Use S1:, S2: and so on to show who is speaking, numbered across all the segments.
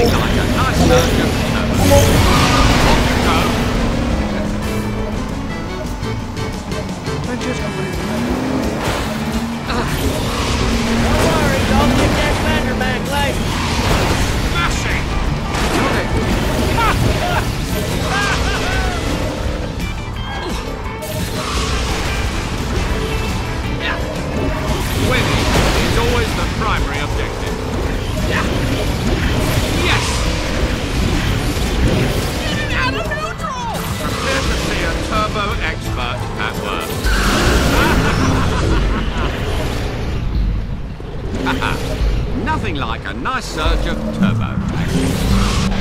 S1: Nothing like Nothing like a nice surge of turbo.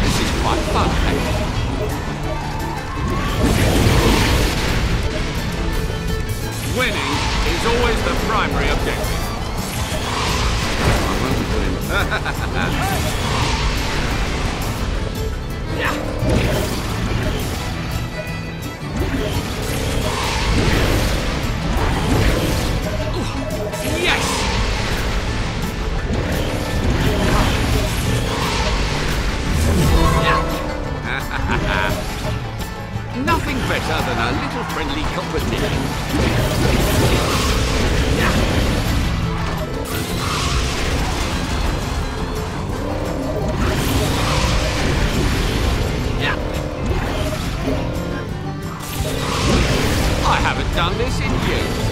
S1: This is quite fun, actually. Winning is always the primary objective. Nothing better than a little friendly competition. I haven't done this in years.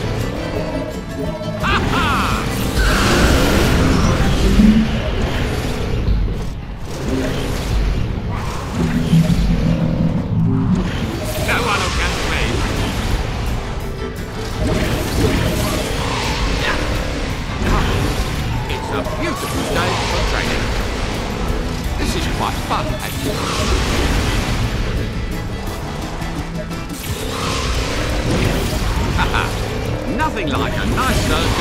S1: Fun, actually. Nothing like a nice surge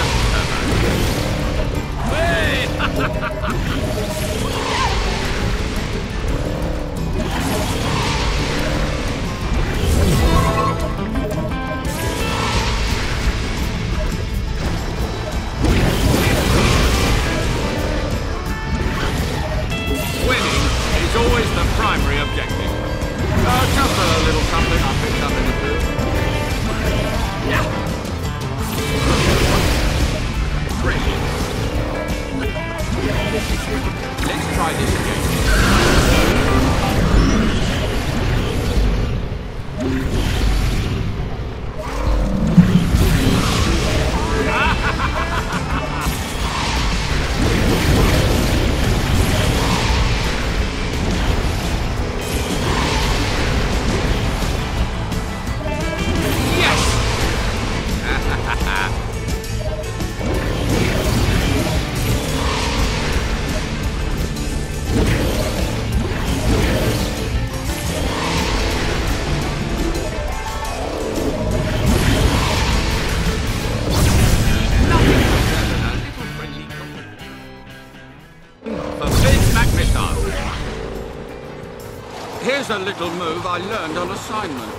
S1: Here's a little move I learned on assignment.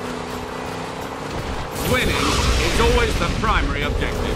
S1: Winning is always the primary objective.